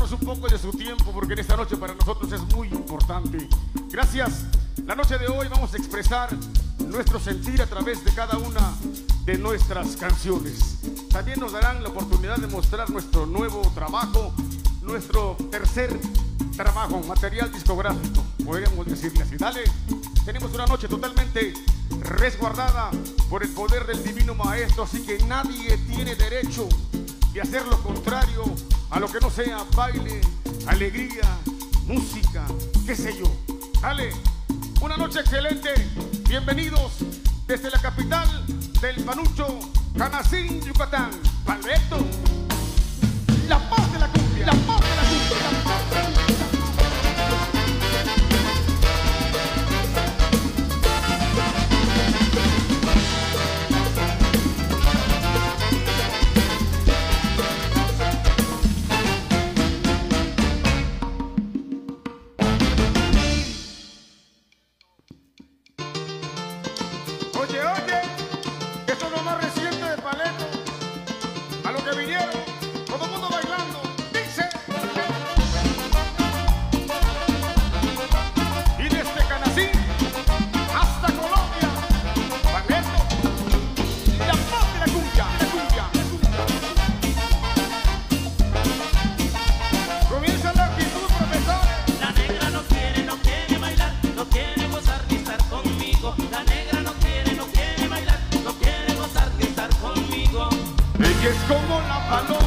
Darnos un poco de su tiempo porque en esta noche para nosotros es muy importante. Gracias. La noche de hoy vamos a expresar nuestro sentir a través de cada una de nuestras canciones. También nos darán la oportunidad de mostrar nuestro nuevo trabajo, nuestro tercer trabajo, material discográfico, podríamos decirle así. Dale, tenemos una noche totalmente resguardada por el poder del Divino Maestro, así que nadie tiene derecho de hacer lo contrario a lo que no sea baile, alegría, música, qué sé yo. Dale, una noche excelente. Bienvenidos desde la capital del Panucho, Canacín, Yucatán. Palmetto. La paz de la cumbia, la paz de la cumbia. y es como la paloma.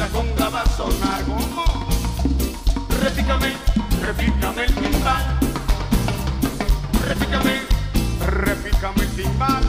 la conga va a sonar como repícame, repícame el timbal, repícame, repícame el timbal.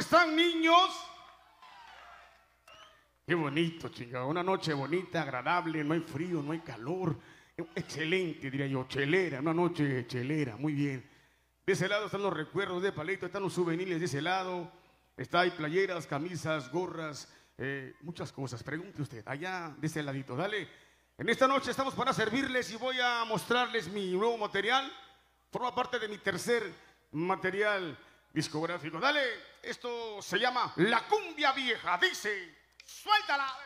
Están, niños? Qué bonito, chica. Una noche bonita, agradable, no hay frío, no hay calor. Excelente, diría yo, chelera, una noche chelera, muy bien. De ese lado están los recuerdos de Palito, están los souvenirs de ese lado. Está hay playeras, camisas, gorras, eh, muchas cosas. Pregunte usted, allá de ese ladito, dale. En esta noche estamos para servirles y voy a mostrarles mi nuevo material. Forma parte de mi tercer material discográfico. Dale, esto se llama La Cumbia Vieja. Dice, suéltala.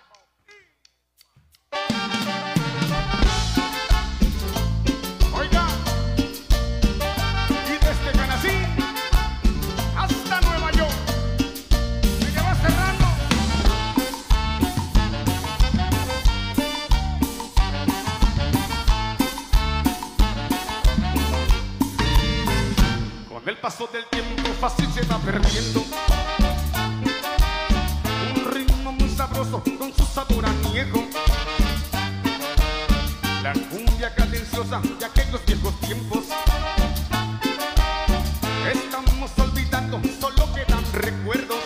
El paso del tiempo fácil se va perdiendo. Un ritmo muy sabroso con su sabor añejo La cumbia cadenciosa de aquellos viejos tiempos. Estamos olvidando, solo quedan recuerdos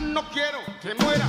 No quiero que muera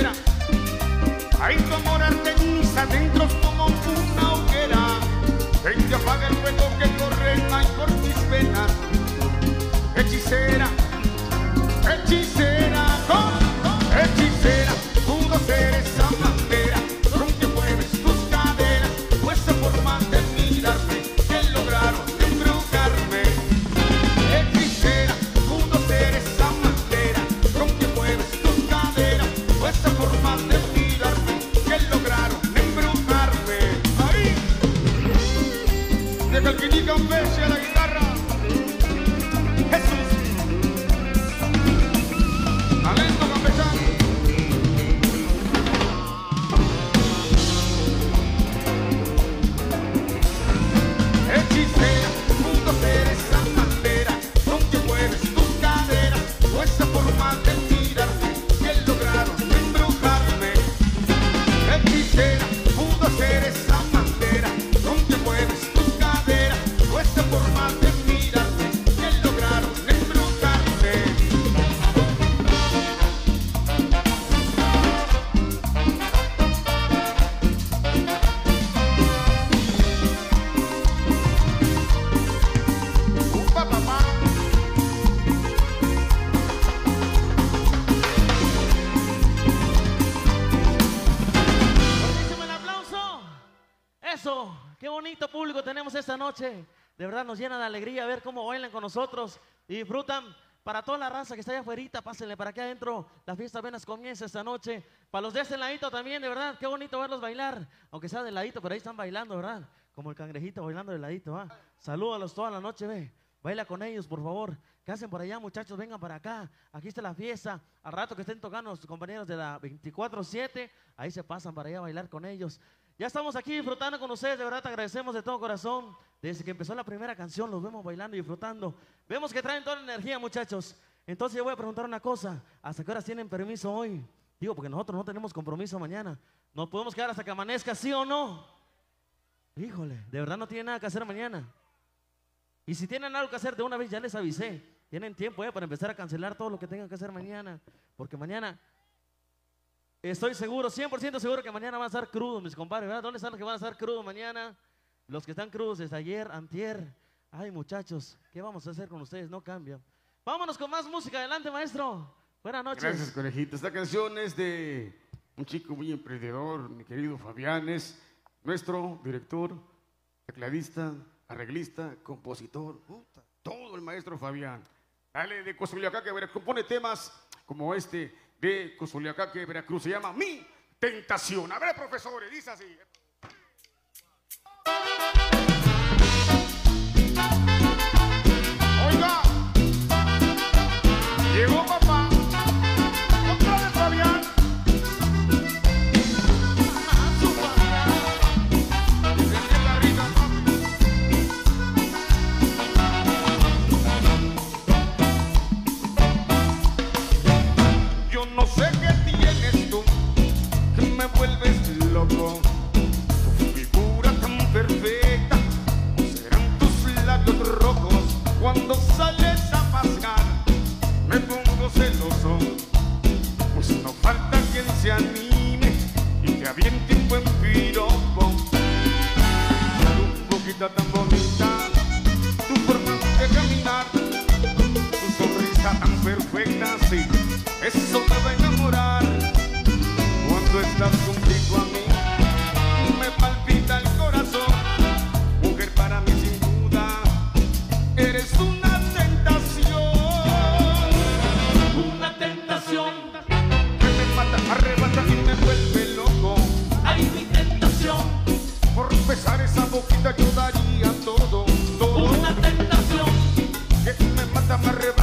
Mira. Noche. De verdad nos llena de alegría ver cómo bailan con nosotros y disfrutan. Para toda la raza que está allá afuera, pásenle para acá adentro. La fiesta apenas comienza esta noche. Para los de este ladito también, de verdad, qué bonito verlos bailar. Aunque sea de ladito, pero ahí están bailando, ¿verdad? Como el cangrejito bailando de ladito, ¿ah? Salúdalos toda la noche, ve. Baila con ellos, por favor. ¿Qué hacen por allá, muchachos? Vengan para acá. Aquí está la fiesta. Al rato que estén tocando los compañeros de la 24-7, ahí se pasan para allá a bailar con ellos. Ya estamos aquí disfrutando con ustedes, de verdad te agradecemos de todo corazón. Desde que empezó la primera canción los vemos bailando y disfrutando. Vemos que traen toda la energía, muchachos. Entonces yo voy a preguntar una cosa. ¿Hasta qué horas tienen permiso hoy? Digo, porque nosotros no tenemos compromiso mañana. ¿Nos podemos quedar hasta que amanezca, sí o no? Híjole, de verdad no tienen nada que hacer mañana. Y si tienen algo que hacer de una vez, ya les avisé. Tienen tiempo ya para empezar a cancelar todo lo que tengan que hacer mañana. Porque mañana estoy seguro, 100% seguro que mañana van a estar crudos, mis compadres. ¿verdad? ¿Dónde están los que van a estar crudos mañana? Los que están crudos desde ayer, antier. Ay, muchachos, ¿qué vamos a hacer con ustedes? No cambian. Vámonos con más música. Adelante, maestro. Buenas noches. Gracias, conejito. Esta canción es de un chico muy emprendedor, mi querido Fabián. Es nuestro director, tecladista, arreglista, compositor. todo el maestro Fabián. Dale, de Cozuliacaque, Veracruz. Compone temas como este de Cozuliacaque, Veracruz. Se llama Mi Tentación. A ver, profesores, dice así. Oiga, llegó papá, me vuelves loco. Tu figura tan perfecta, serán tus labios rojos cuando sales a pasear. Me pongo celoso, pues no falta quien se anime y te aviente un buen piropo. Tu boquita tan bonita, tu forma de caminar, tu sonrisa tan perfecta, sí, eso besar esa boquita yo daría todo, todo. Una tentación. Que me mata, me arrebata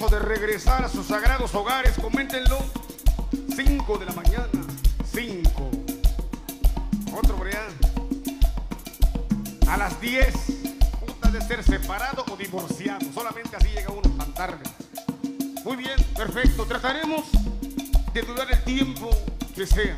de regresar a sus sagrados hogares. Coméntenlo. 5 de la mañana. 5. Otro Brian. A las 10. Junta de ser separado o divorciado. Solamente así llega uno tan tarde. Muy bien, perfecto. Trataremos de durar el tiempo que sea.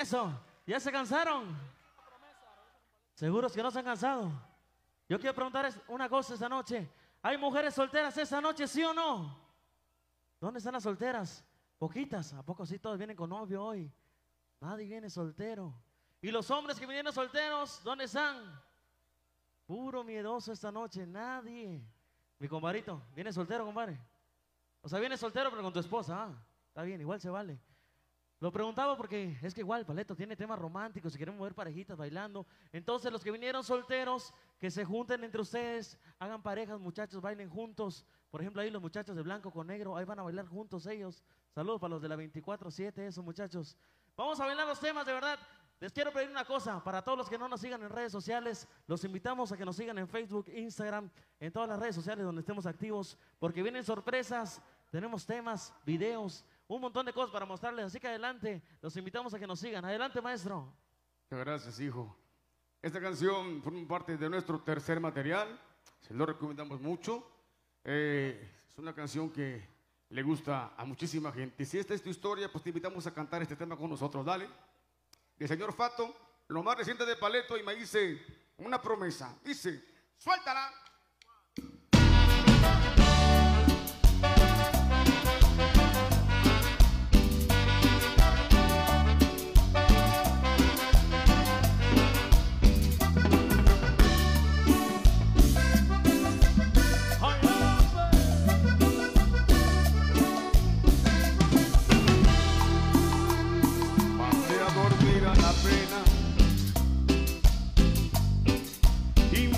Eso, ¿ya se cansaron? ¿Seguros que no se han cansado? Yo quiero preguntar una cosa esta noche. ¿Hay mujeres solteras esta noche, sí o no? ¿Dónde están las solteras? Poquitas. ¿A poco sí todos vienen con novio hoy? Nadie viene soltero. ¿Y los hombres que vienen solteros, dónde están? Puro miedoso esta noche, nadie. Mi compadrito, ¿viene soltero, compadre? O sea, viene soltero pero con tu esposa. Ah, está bien, igual se vale. Lo preguntaba porque es que igual Paleto tiene temas románticos, si quieren mover parejitas bailando. Entonces los que vinieron solteros, que se junten entre ustedes, hagan parejas, muchachos, bailen juntos. Por ejemplo, ahí los muchachos de blanco con negro, ahí van a bailar juntos ellos. Saludos para los de la 24-7, esos muchachos. Vamos a bailar los temas, de verdad. Les quiero pedir una cosa, para todos los que no nos sigan en redes sociales, los invitamos a que nos sigan en Facebook, Instagram, en todas las redes sociales donde estemos activos, porque vienen sorpresas, tenemos temas, videos, un montón de cosas para mostrarles. Así que adelante, los invitamos a que nos sigan. Adelante, maestro. Gracias, hijo. Esta canción forma parte de nuestro tercer material. Se lo recomendamos mucho. Eh, es una canción que le gusta a muchísima gente. Si esta es tu historia, pues te invitamos a cantar este tema con nosotros. Dale. El señor Fato, lo más reciente de Paleto, y me dice una promesa. Dice, suéltala.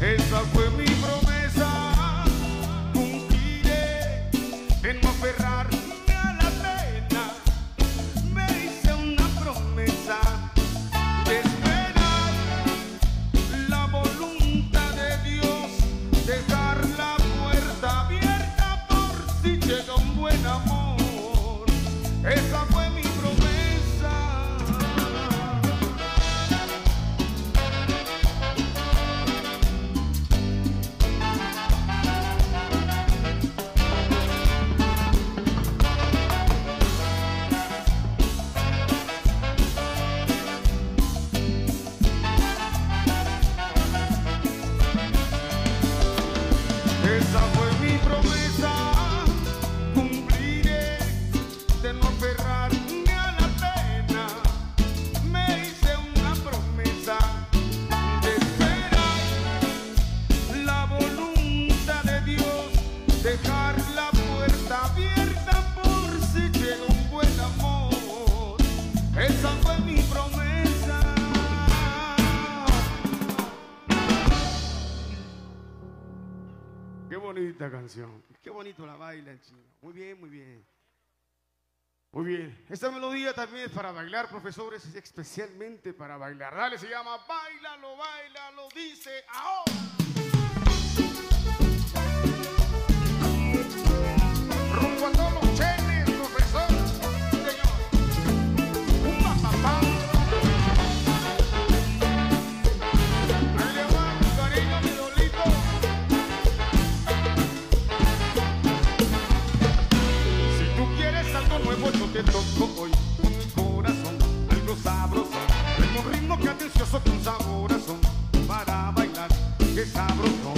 Esa fue mi promesa, cumpliré en no aferrar. la baila chino. Muy bien, muy bien. Muy bien. Esta melodía también es para bailar, profesores, es especialmente para bailar. Dale, se llama Bailalo, bailalo, dice ahora. Como yo te toco hoy con mi corazón, algo sabroso, tengo un ritmo cadencioso con saborazón para bailar, que sabroso.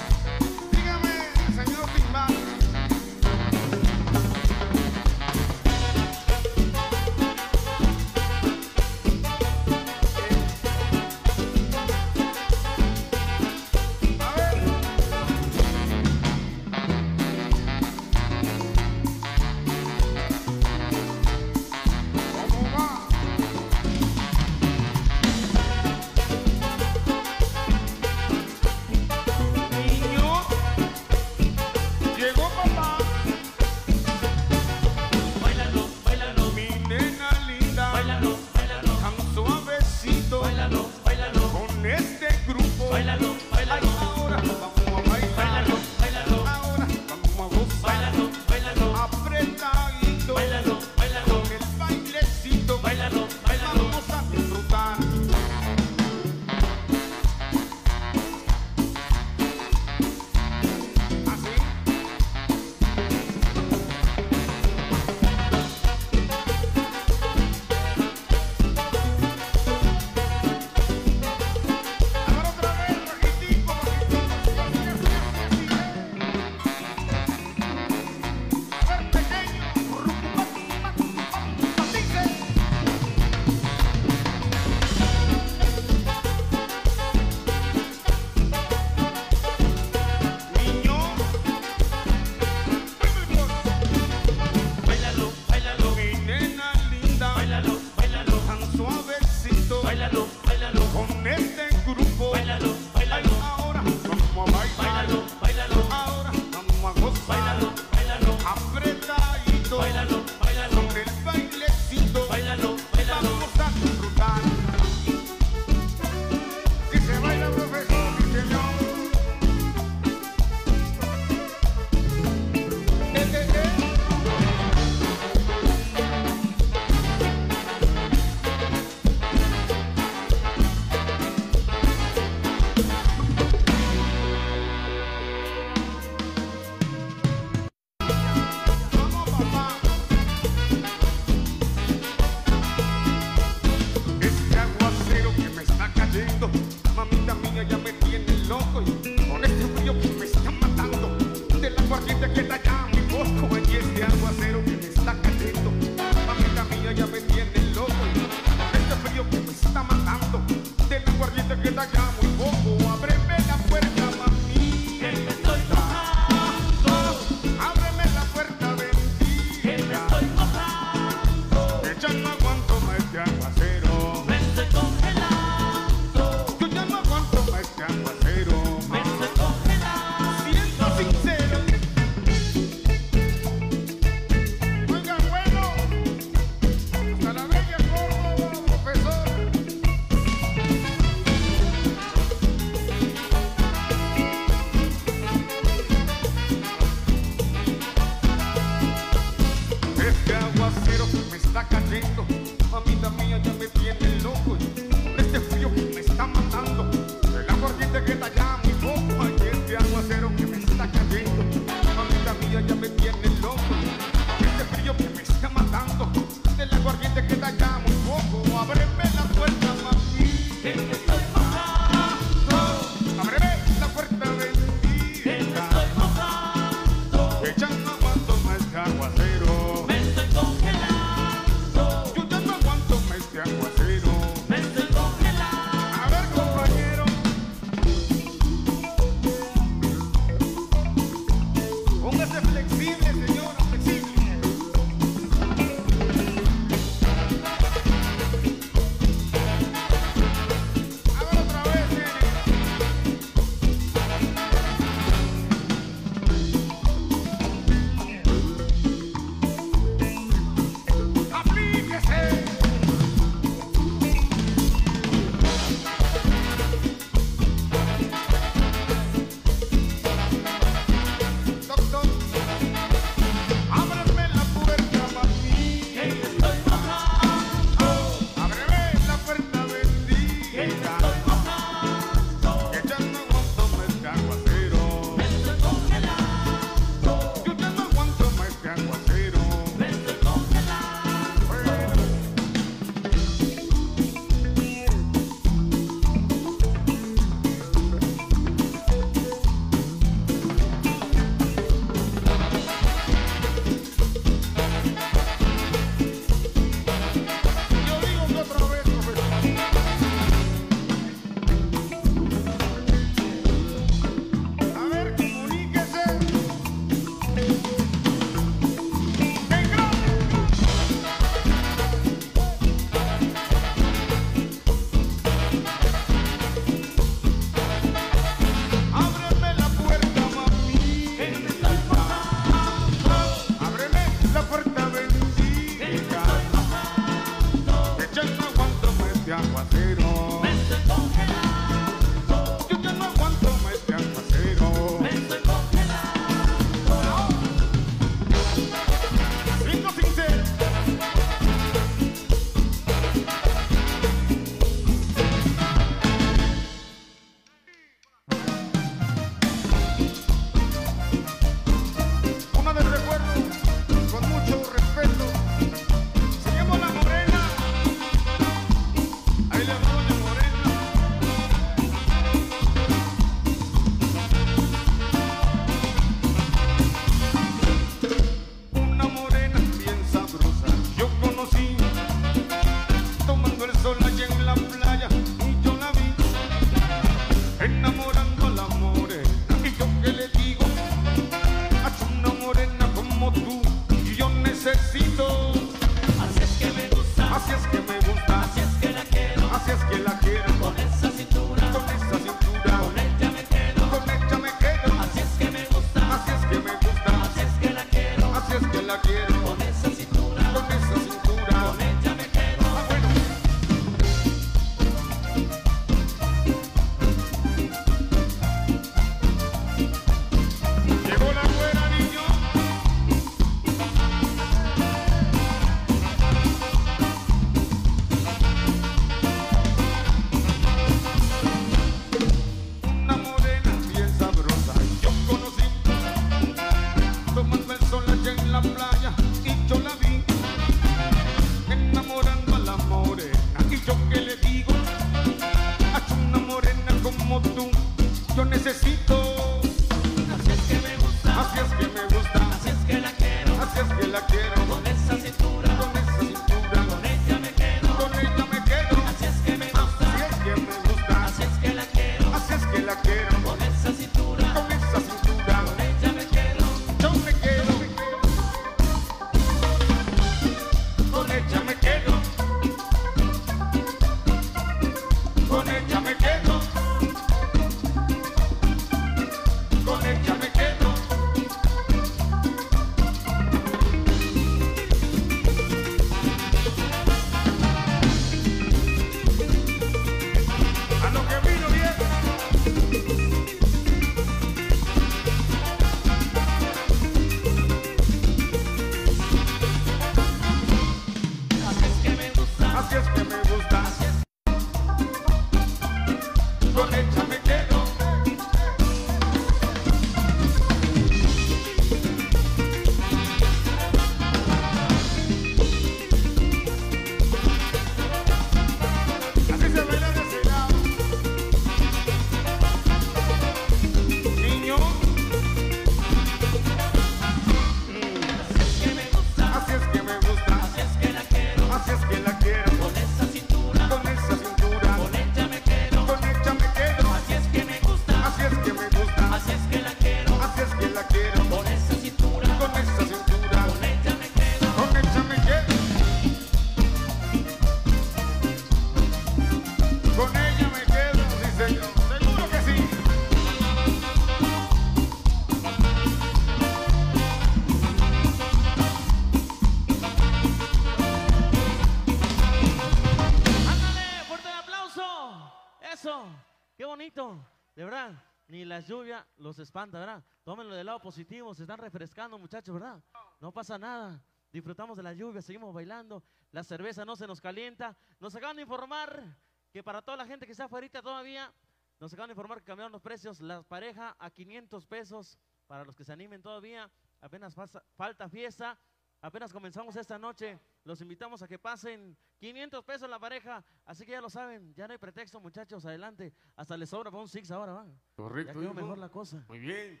Lluvia los espanta, ¿verdad? Tómenlo del lado positivo, se están refrescando, muchachos, ¿verdad? No pasa nada. Disfrutamos de la lluvia, seguimos bailando, la cerveza no se nos calienta. Nos acaban de informar que para toda la gente que está afuera todavía, nos acaban de informar que cambiaron los precios, la pareja a 500 pesos, para los que se animen todavía, apenas falta fiesta, apenas comenzamos esta noche, los invitamos a que pasen 500 pesos la pareja. Así que ya lo saben, ya no hay pretexto, muchachos. Adelante. Hasta les sobra para un six ahora, va. Correcto. Ya quedó mejor la cosa. Muy bien.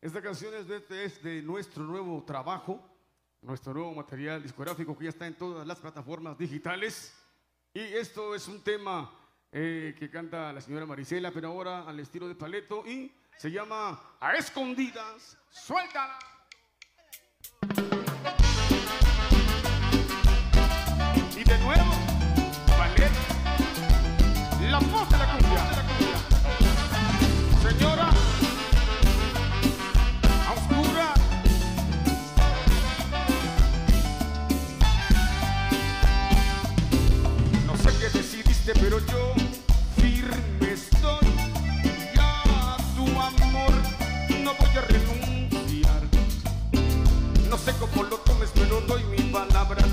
Esta canción es de, es de nuestro nuevo trabajo, nuestro nuevo material discográfico que ya está en todas las plataformas digitales. Y esto es un tema eh, que canta la señora Marisela, pero ahora al estilo de Paleto y se llama A Escondidas. Suéltala. De nuevo, ballet, la voz de la cumbia. Señora, a oscura. No sé qué decidiste, pero yo firme estoy. Ya tu amor no voy a renunciar. No sé cómo lo tomes, pero doy mi palabra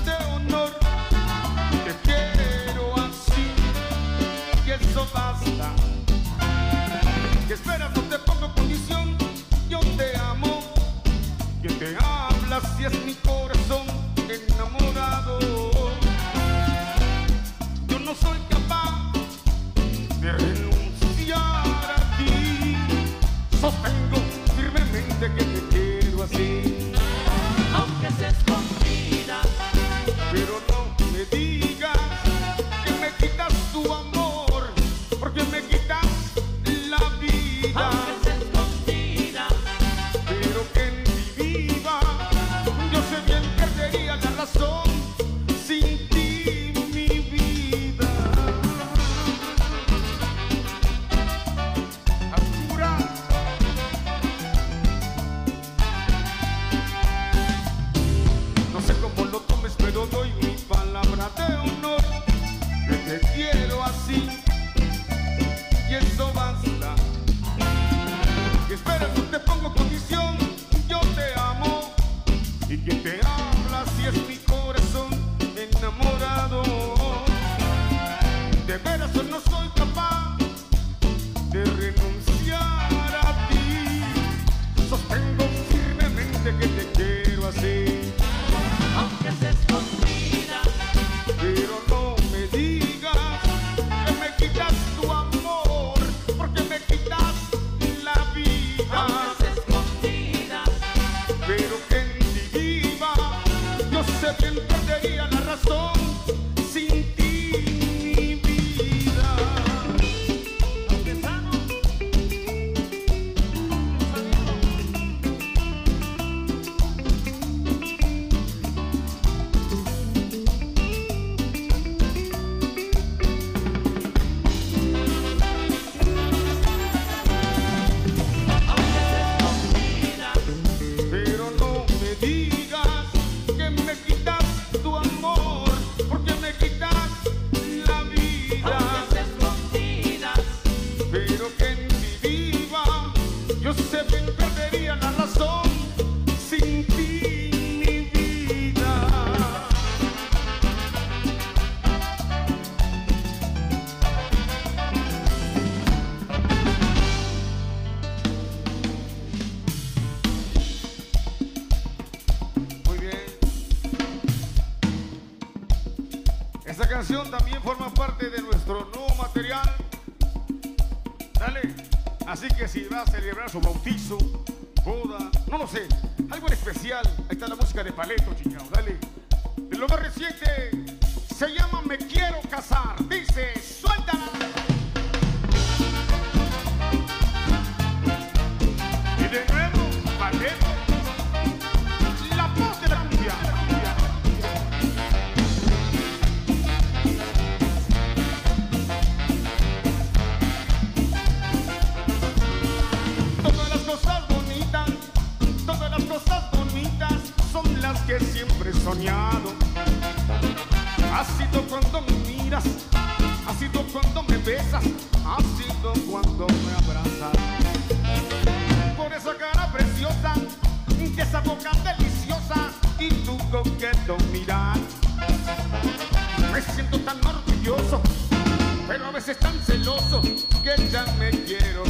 veces tan celoso que ya me quiero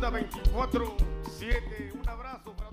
banda 24-7. Un abrazo para